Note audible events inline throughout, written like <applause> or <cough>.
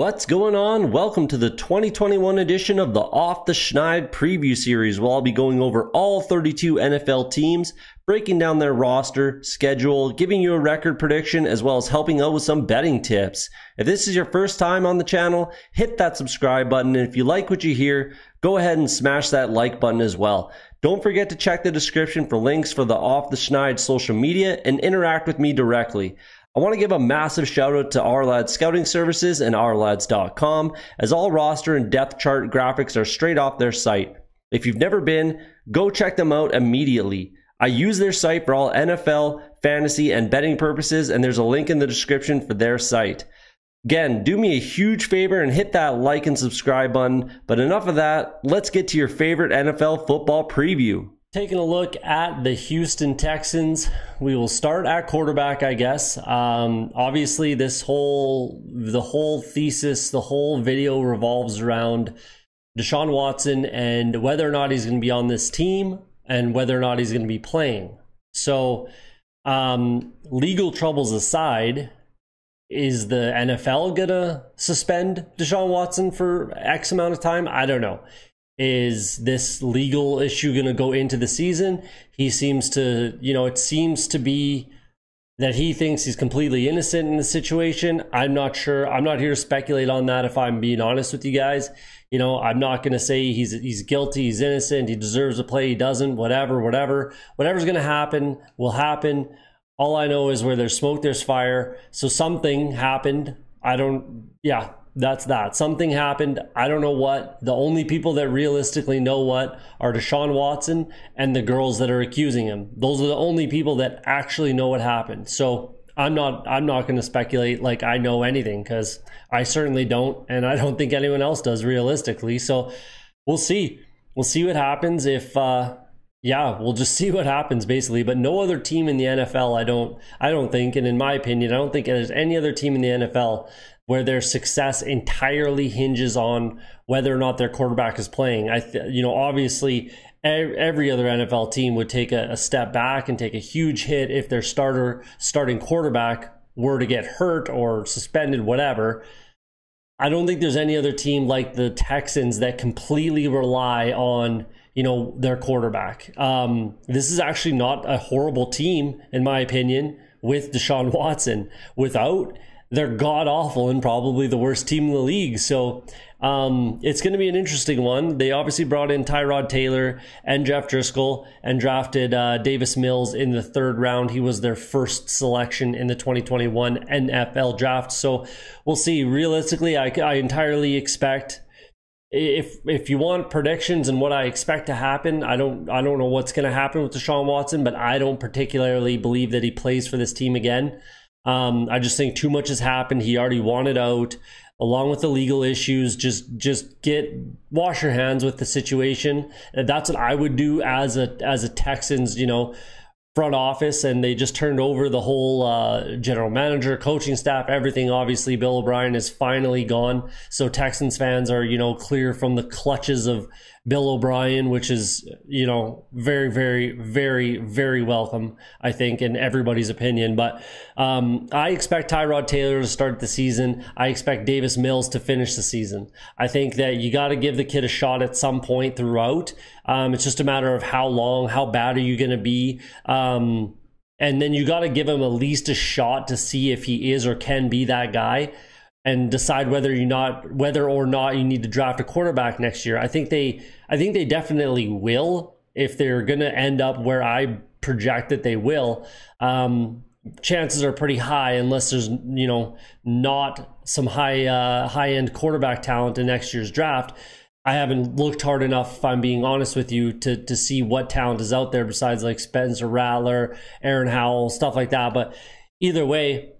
What's going on? Welcome to the 2021 edition of the Off the Schneid preview series, where I'll be going over all 32 NFL teams, breaking down their roster, schedule, giving you a record prediction, as well as helping out with some betting tips. If this is your first time on the channel, hit that subscribe button, and if you like what you hear, go ahead and smash that like button as well. Don't forget to check the description for links for the Off the Schneid social media and interact with me directly. I want to give a massive shout out to Ourlads Scouting Services and ourlads.com as all roster and depth chart graphics are straight off their site. If you've never been, go check them out immediately. I use their site for all NFL, fantasy, and betting purposes, and there's a link in the description for their site. Again, do me a huge favor and hit that like and subscribe button. But enough of that, let's get to your favorite NFL football preview. Taking a look at the Houston Texans, we will start at quarterback, I guess. Um, obviously, this whole the whole thesis, the whole video revolves around Deshaun Watson and whether or not he's going to be on this team and whether or not he's going to be playing. So, um, legal troubles aside, is the NFL gonna suspend Deshaun Watson for X amount of time? I don't know is this legal issue going to go into the season? He seems to, you know, it seems to be that he thinks he's completely innocent in the situation. I'm not sure. I'm not here to speculate on that if I'm being honest with you guys. You know, I'm not going to say he's he's guilty, he's innocent, he deserves a play, he doesn't, whatever, whatever. Whatever's going to happen will happen. All I know is where there's smoke, there's fire. So something happened. I don't, yeah, that's that. Something happened. I don't know what. The only people that realistically know what are Deshaun Watson and the girls that are accusing him. Those are the only people that actually know what happened. So I'm not I'm not going to speculate like I know anything because I certainly don't, and I don't think anyone else does realistically. So we'll see. We'll see what happens if. Uh, yeah, we'll just <laughs> see what happens basically. But no other team in the NFL, I don't, I don't think, and in my opinion, I don't think there's any other team in the NFL where their success entirely hinges on whether or not their quarterback is playing. I, you know, obviously every other NFL team would take a, a, step back and take a huge hit if their starter starting quarterback were to get hurt or suspended, whatever. I don't think there's any other team like the Texans that completely rely on you know their quarterback. Um, this is actually not a horrible team in my opinion with Deshaun Watson. Without they're god awful and probably the worst team in the league. So um, it's going to be an interesting one. They obviously brought in Tyrod Taylor and Jeff Driskel and drafted uh, Davis Mills in the third round. He was their first selection in the 2021 NFL draft. So we'll see. Realistically, I, I entirely expect if if you want predictions and what I expect to happen, I don't I don't know what's going to happen with Deshaun Watson, but I don't particularly believe that he plays for this team again. Um, I just think too much has happened. He already wanted out, along with the legal issues. Just just get wash your hands with the situation. That's what I would do as a as a Texans, you know, front office. And they just turned over the whole uh, general manager, coaching staff, everything. Obviously, Bill O'Brien is finally gone, so Texans fans are you know clear from the clutches of Bill O'Brien, which is, you know, very, very, very, very welcome, I think, in everybody's opinion. But um, I expect Tyrod Taylor to start the season. I expect Davis Mills to finish the season. I think that you got to give the kid a shot at some point throughout. Um, it's just a matter of how long, how bad are you going to be? Um, and then you got to give him at least a shot to see if he is or can be that guy and decide whether you not whether or not you need to draft a quarterback next year. I think they I think they definitely will if they're going to end up where I project that they will. Um, chances are pretty high unless there's you know not some high uh, high end quarterback talent in next year's draft. I haven't looked hard enough, if I'm being honest with you, to to see what talent is out there besides like Spencer Rattler, Aaron Howell, stuff like that. But either way,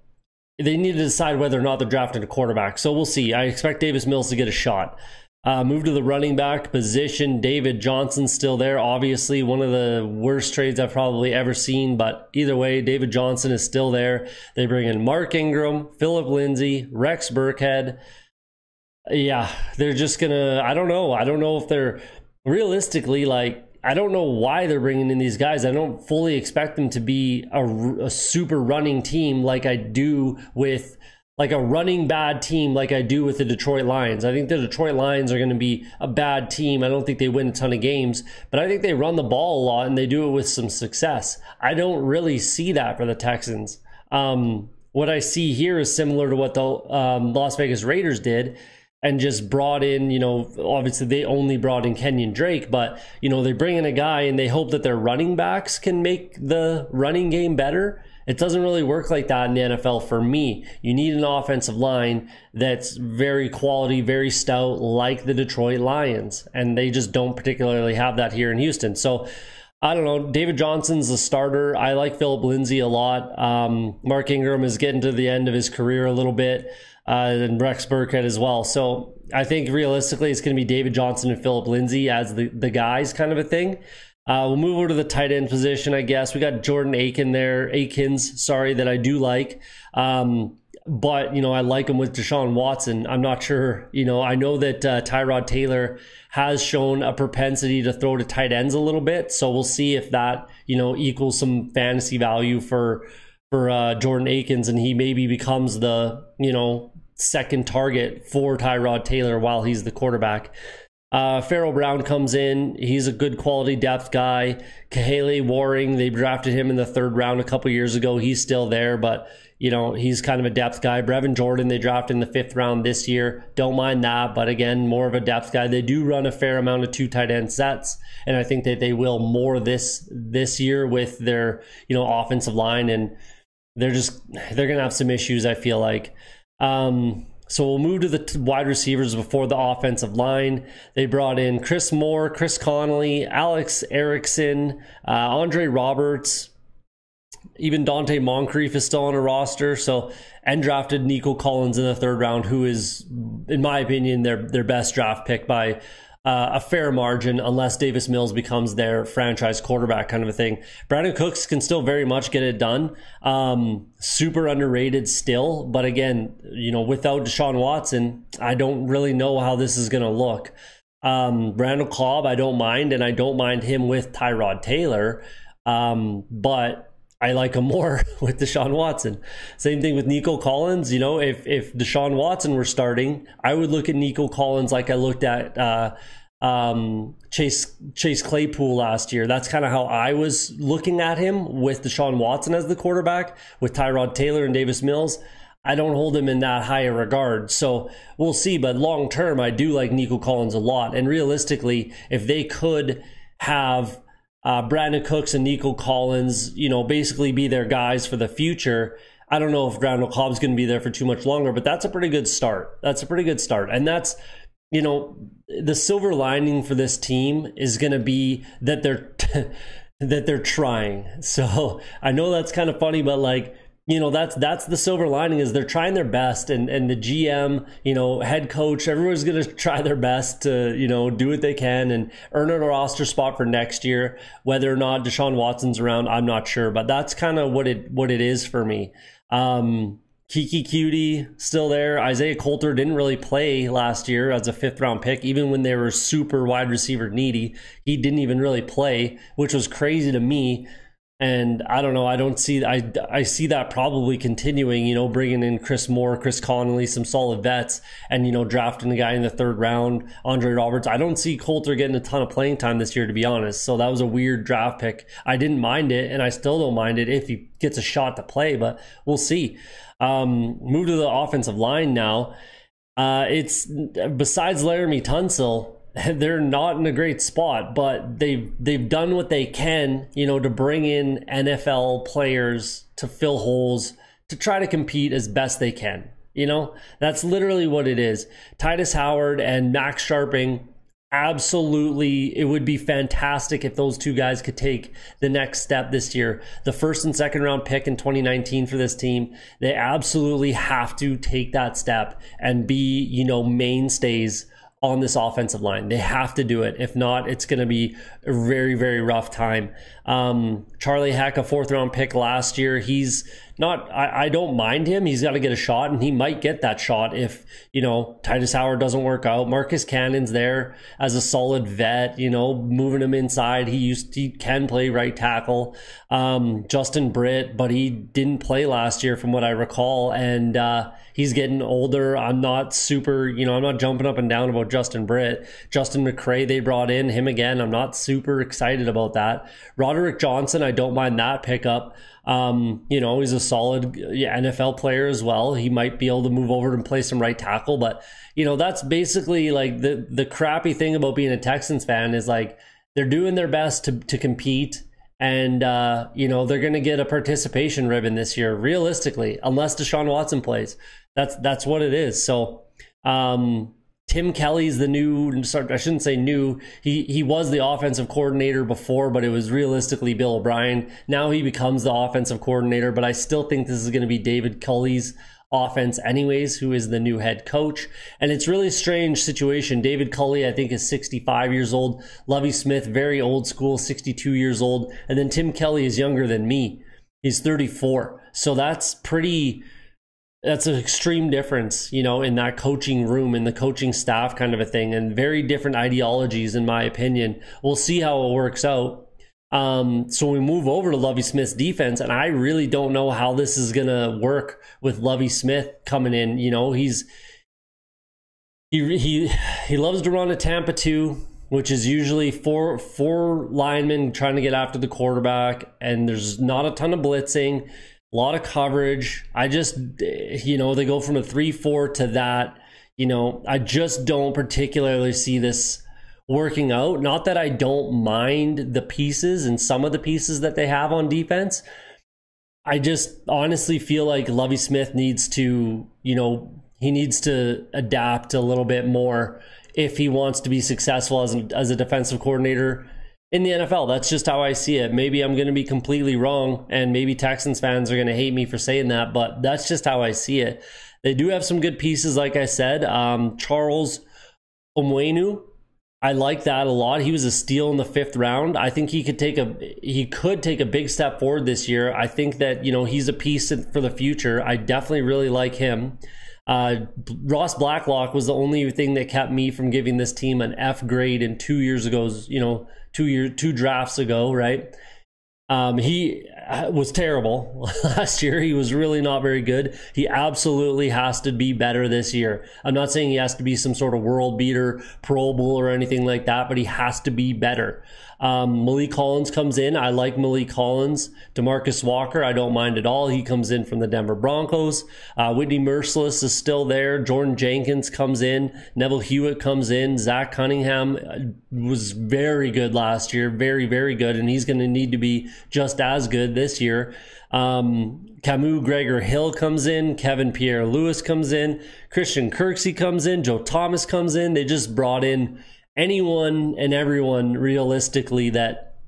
they need to decide whether or not they're drafting a quarterback. So we'll see. I expect Davis Mills to get a shot. Uh, move to the running back position. David Johnson still there. Obviously, one of the worst trades I've probably ever seen. But either way, David Johnson is still there. They bring in Mark Ingram, Phillip Lindsay, Rex Burkhead. Yeah, they're just gonna. I don't know. I don't know if they're realistically like I don't know why they're bringing in these guys. I don't fully expect them to be a, a super running team like I do with like a running bad team like I do with the Detroit Lions. I think the Detroit Lions are going to be a bad team. I don't think they win a ton of games, but I think they run the ball a lot and they do it with some success. I don't really see that for the Texans. Um, what I see here is similar to what the um, Las Vegas Raiders did and just brought in, you know, obviously they only brought in Kenyan Drake, but, you know, they bring in a guy and they hope that their running backs can make the running game better. It doesn't really work like that in the NFL for me. You need an offensive line that's very quality, very stout, like the Detroit Lions. And they just don't particularly have that here in Houston. So, I don't know. David Johnson's the starter. I like Phillip Lindsay a lot. Um, Mark Ingram is getting to the end of his career a little bit, uh, and Rex Burkhead as well. So I think realistically, it's going to be David Johnson and Phillip Lindsay as the, the guys kind of a thing. Uh, we'll move over to the tight end position, I guess. We got Jordan Aiken there, Akins, sorry, that I do like. Um, but, you know, I like him with Deshaun Watson. I'm not sure, you know, I know that uh, Tyrod Taylor has shown a propensity to throw to tight ends a little bit. So we'll see if that, you know, equals some fantasy value for for uh, Jordan Akins and he maybe becomes the, you know, second target for Tyrod Taylor while he's the quarterback. Uh, Pharaoh Brown comes in. He's a good quality depth guy. Kahale Warring, they drafted him in the third round a couple years ago. He's still there, but you know he's kind of a depth guy. Brevin Jordan, they drafted in the fifth round this year. Don't mind that, but again, more of a depth guy. They do run a fair amount of two tight end sets, and I think that they will more this this year with their you know offensive line, and they're just they're gonna have some issues. I feel like. Um, so we'll move to the wide receivers before the offensive line. They brought in Chris Moore, Chris Conley, Alex Erickson, uh, Andre Roberts, even Donte Moncrief is still on a roster. So and drafted Nico Collins in the third round, who is, in my opinion, their their best draft pick by uh, a fair margin unless Davis Mills becomes their franchise quarterback kind of a thing. Brandin Cooks can still very much get it done. Um, super underrated still, but again, you know, without Deshaun Watson, I don't really know how this is going to look. Um, Randall Cobb, I don't mind, and I don't mind him with Tyrod Taylor. Um, but I like him more <laughs> with Deshaun Watson. Same thing with Nico Collins. You know, if if Deshaun Watson were starting, I would look at Nico Collins like I looked at uh, um, Chase Chase Claypool last year. That's kind of how I was looking at him with Deshaun Watson as the quarterback, with Tyrod Taylor and Davis Mills. I don't hold him in that high a regard. So we'll see. But long term, I do like Nico Collins a lot. And realistically, if they could have uh, Brandin Cooks and Nico Collins, you know, basically be their guys for the future. I don't know if Randall Cobb's going to be there for too much longer, but that's a pretty good start. That's a pretty good start. And that's, you know, the silver lining for this team is going to be that they're <laughs> that they're trying. So, I know that's kind of funny, but like you know that's that's the silver lining is they're trying their best and and the gm you know head coach everyone's going <laughs> to try their best to you know do what they can and earn a roster spot for next year whether or not deshaun watson's around i'm not sure but that's kind of what it what it is for me um Keke Coutee still there. Isaiah Coulter didn't really play last year as a fifth round pick, even when they were super wide receiver needy. He didn't even really play, which was crazy to me and I don't know. I don't see. I I see that probably continuing. You know, bringing in Chris Moore, Chris Conley, some solid vets, and you know, drafting a guy in the third round, Andre Roberts. I don't see Coulter getting a ton of playing time this year, to be honest. So that was a weird draft pick. I didn't mind it, and I still don't mind it if he gets a shot to play. But we'll see. Um, move to the offensive line now. Uh, it's besides Laremy Tunsil <laughs> they're not in a great spot, but they've they've done what they can, you know, to bring in NFL players to fill holes to try to compete as best they can. You know, that's literally what it is. Tytus Howard and Max Scharping, absolutely, it would be fantastic if those two guys could take the next step this year. The first and second round pick in 2019 for this team, they absolutely have to take that step and be, you know, mainstays on this offensive line. They have to do it. If not, it's going to be a very, very rough time. Um, Charlie Heck, a fourth round pick last year, he's not, I, I don't mind him. He's got to get a shot, and he might get that shot if, you know, Tytus Howard doesn't work out. Marcus Cannon's there as a solid vet, you know, moving him inside. He used, he can play right tackle. Um, Justin Britt, but he didn't play last year from what I recall. And, uh, he's getting older. I'm not super, you know, I'm not jumping up and down about Justin Britt. Justin McCray, they brought in him again. I'm not super excited about that. Roderick Johnson, I don't mind that pickup. Um, you know, he's a solid NFL player as well. He might be able to move over and play some right tackle, but you know, that's basically like the the crappy thing about being a Texans fan is like they're doing their best to to compete and uh, you know they're going to get a participation ribbon this year realistically unless deshaun watson plays that's that's what it is so um, tim kelly's the new i shouldn't say new he he was the offensive coordinator before but it was realistically bill o'brien now he becomes the offensive coordinator but i still think this is going to be david culley's offense anyways, who is the new head coach. And it's really a strange situation. David Culley, I think, is 65 years old. Lovie Smith, very old school, 62 years old. And then Tim Kelly is younger than me. He's 34. So that's pretty that's an extreme difference, you know, in that coaching room, in the coaching staff kind of a thing, and very different ideologies, in my opinion. We'll see how it works out. Um, so we move over to Lovie Smith's defense, and I really don't know how this is gonna work with Lovie Smith coming in. You know, he's he he he loves to run a Tampa two, which is usually four four linemen trying to get after the quarterback, and there's not a ton of blitzing, a lot of coverage. I just you know they go from a three four to that. You know, I just don't particularly see this working out. Not that I don't mind the pieces and some of the pieces that they have on defense. I just honestly feel like Lovie Smith needs to, you know, he needs to adapt a little bit more if he wants to be successful as, a, as a defensive coordinator in the NFL. That's just how I see it. Maybe I'm going to be completely wrong, and maybe Texans fans are going to hate me for saying that, but that's just how I see it. They do have some good pieces, like I said. Um, Charles Omenihu I like that a lot. He was a steal in the fifth round. I think he could take a he could take a big step forward this year. I think that you know he's a piece for the future. I definitely really like him. Uh, Ross Blacklock was the only thing that kept me from giving this team an F grade in two years ago. You know, two year two drafts ago, right? Um, he was terrible <laughs> last year. He was really not very good. He absolutely has to be better this year. I'm not saying he has to be some sort of world beater, Pro Bowl, or anything like that, but he has to be better. Um, Maliek Collins comes in. I like Maliek Collins. Demarcus Walker, I don't mind at all. He comes in from the Denver Broncos. Uh, Whitney Mercilus is still there. Jordan Jenkins comes in. Neville Hewitt comes in. Zach Cunningham uh, was very good last year. Very, very good. And he's going to need to be just as good this year. Um, Kamu Grugier Hill comes in, Kevin Pierre Louis comes in, Christian Kirksey comes in, Joe Thomas comes in. They just brought in anyone and everyone realistically that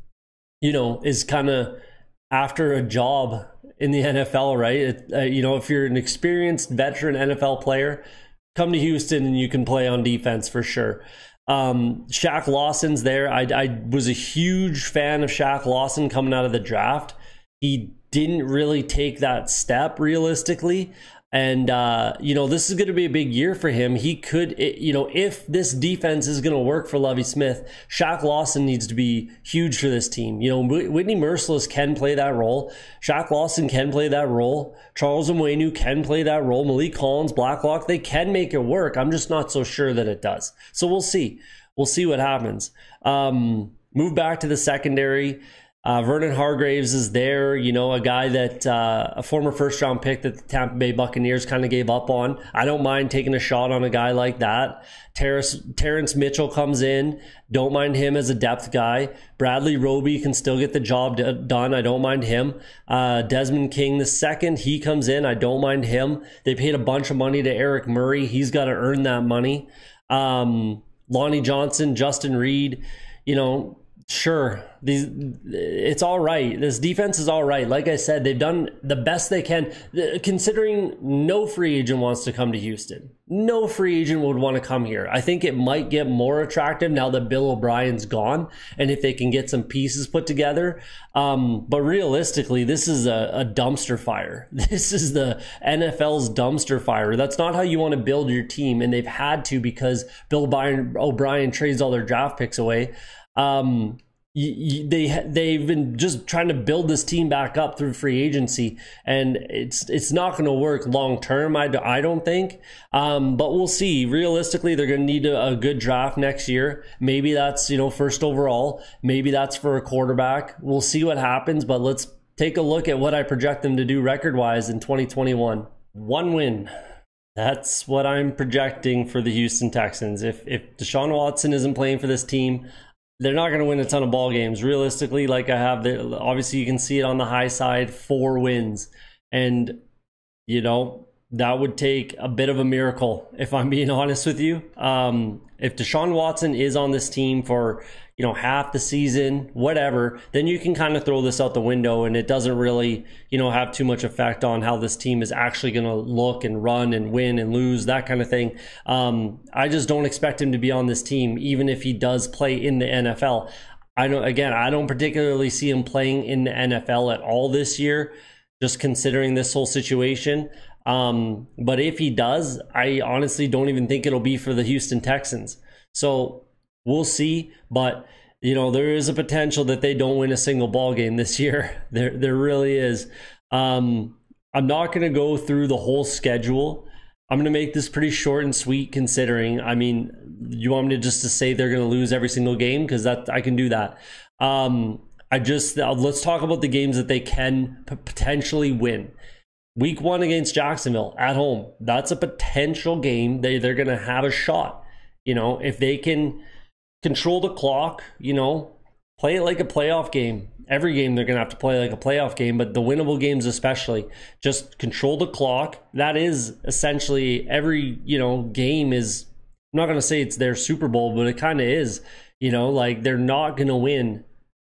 you know is kind of after a job in the <laughs> NFL, right? It, uh, you know, if you're an experienced veteran NFL player, come to Houston and you can play on defense for sure. Um, Shaq Lawson's there. I, I was a huge fan of Shaq Lawson coming out of the draft. He didn't really take that step realistically. And, uh, you know, this is going to be a big year for him. He could, you know, if this defense is going to work for Lovie Smith, Shaq Lawson needs to be huge for this team. You know, Whitney Mercilus can play that role. Shaq Lawson can play that role. Charles Omenihu can play that role. Maliek Collins, Blacklock, they can make it work. I'm just not so sure that it does. So we'll see. We'll see what happens. Um, move back to the secondary. Uh, Vernon Hargreaves is there, you know, a guy that uh, a former first round pick that the Tampa Bay Buccaneers kind of gave up on. I don't mind taking a shot on a guy like that. Terrace, Terrence Mitchell comes in. Don't mind him as a depth guy. Bradley Roby can still get the job d- done. I don't mind him. Uh, Desmond King the second, he comes in. I don't mind him. They paid a bunch of money to Eric Murray. He's got to earn that money. Um, Lonnie Johnson, Justin Reid, you know, Sure, these it's all right. This defense is all right. Like I said, they've done the best they can, considering no free agent wants to come to Houston. No free agent would want to come here. I think it might get more attractive now that Bill O'Brien's gone, and if they can get some pieces put together. Um, but realistically, this is a, a dumpster fire. <laughs> This is the NFL's dumpster fire. That's not how you want to build your team, and they've had to because Bill O'Brien, O'Brien trades all their draft picks away um, they they've been just trying to build this team back up through free agency, and it's it's not going to work long term. I, I don't think, um, but we'll see. Realistically, they're going to need a, a, good draft next year. Maybe that's you know first overall. Maybe that's for a quarterback. We'll see what happens. But let's take a look at what I project them to do record wise in 2021. One win. That's what I'm projecting for the Houston Texans. If if Deshaun Watson isn't playing for this team, they're not going to win a ton of ball games. Realistically, like I have, the, obviously you can see it on the high side, four wins, and you know that would take a bit of a miracle if I'm being <laughs> honest with you. Um, if Deshaun Watson is on this team for you know half the season, whatever, then you can kind of throw this out the window, and it doesn't really you know have too much effect on how this team is actually going to look and run and win and lose that kind of thing. Um, I just don't expect him to be on this team, even if he does play in the NFL. I know again, I don't particularly see him playing in the NFL at all this year. Just considering this whole situation, um, but if he does, I honestly don't even think it'll be for the Houston Texans. So we'll see. But you know, there is a potential that they don't win a single ball game this year. <laughs> There, there really is. Um, I'm not going to go through the whole schedule. I'm going to make this pretty short and sweet, considering. I mean, you want me to just to say they're going to lose every single game because that I can do that. Um, I just uh, let's talk about the games that they can potentially win. Week one against Jacksonville at home. That's a potential game. They they're gonna have a shot. You know, if they can control the clock, you know, play it like a playoff game. Every game they're gonna have to play like a playoff game, but the winnable games especially. Just control the clock. That is essentially every, you know, game is I'm not gonna say it's their Super Bowl, but it kinda is. You know, like they're not gonna win.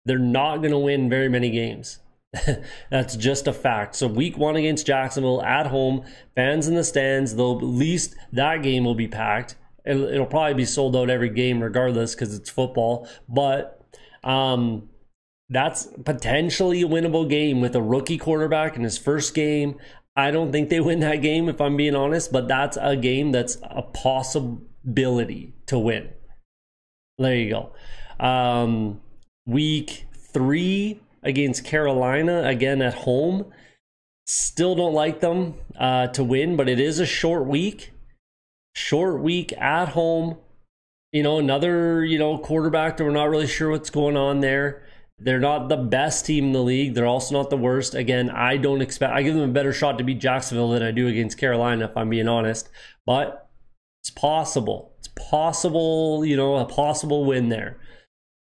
They're not gonna win very many games. <laughs> That's just a fact. So week one against Jacksonville at home, fans in the stands. At least that game will be packed. It'll, it'll probably be sold out every game regardless because it's football. But um, that's potentially a winnable game with a rookie quarterback in his first game. I don't think they win that game if I'm being honest, but that's a game that's a possibility to win. There you go. Um, week three against Carolina again at home. Still don't like them uh, to win, but it is a short week. Short week at home. You know, another, you know, quarterback that we're not really sure what's going on there. They're not the best team in the league. They're also not the worst. Again, I don't expect, I give them a better shot to beat Jacksonville than I do against Carolina, if I'm being honest. But it's possible. It's possible, you know, a possible win there.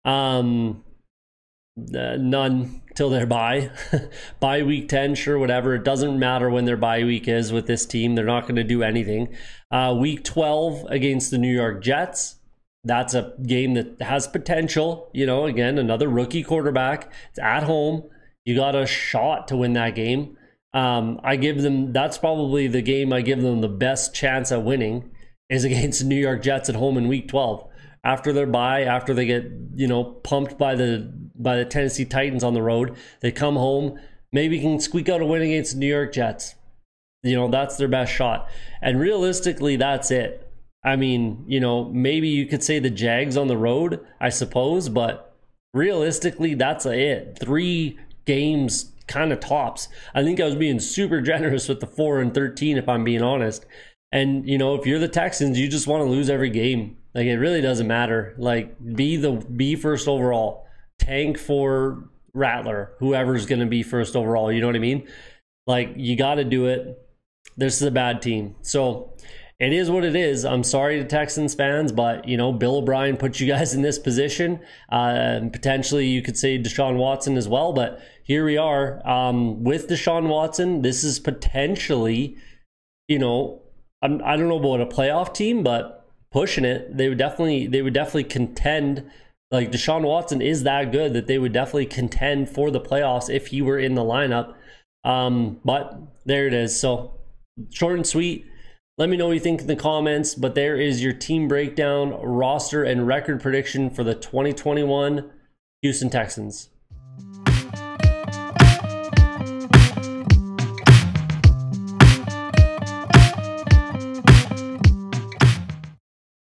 Um, uh, none till their bye. <laughs> bye week 10, sure, whatever. It doesn't matter when their bye week is with this team. They're not going to do anything. Uh, week 12 against the New York Jets. That's a game that has potential. You know, again, another rookie quarterback. It's at home. You got a shot to win that game. Um, I give them, that's probably the game I give them the best chance at winning is <laughs> against the New York Jets at home in week 12 after their bye, after they get you know pumped by the by the Tennessee Titans on the road, they come home, maybe can squeak out a win against the New York Jets. You know that's their best shot, and realistically, that's it. I mean, you know, maybe you could say the Jags on the road, I suppose, but realistically, that's it. Three games kind of tops. I think I was being super <laughs> generous with the four and thirteen, if I'm being honest. And you know, if you're the Texans, you just want to lose every game. Like it really doesn't matter. Like be the be first overall. Tank for Rattler, whoever's going to be first overall. You know what I mean? Like you got to do it. This is a bad team. So it is what it is. I'm sorry to Texans fans, but you know Bill O'Brien put you <laughs> guys in this position. Uh, potentially, you could say Deshaun Watson as well. But here we are um, with Deshaun Watson. This is potentially, you know, I'm, I don't know about a playoff team, but pushing it. They would definitely they would definitely contend like Deshaun Watson is that good that they would definitely contend for the playoffs if he were in the lineup. Um, but there it is. So short and sweet. Let me know what you think in the comments. But there is your team breakdown, roster, and record prediction for the 2021 Houston Texans.